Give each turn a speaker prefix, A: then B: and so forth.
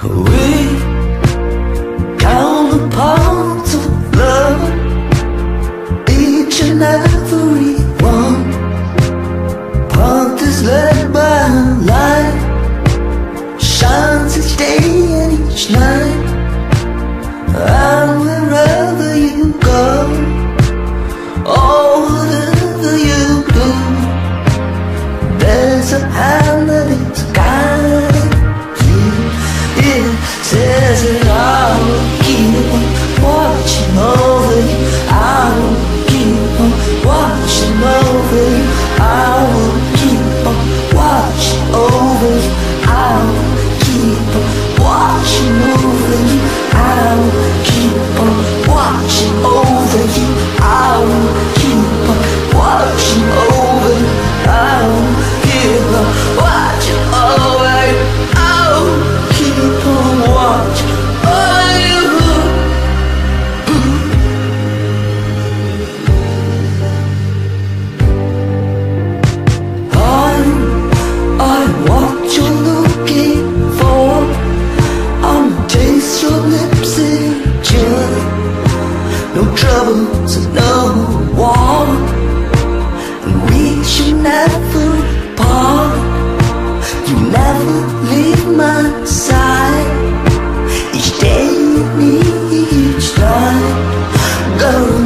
A: We count the parts of love, each and every one. Part is led by light, shines each day and each night. And wherever you go, or whatever you do, there's a Go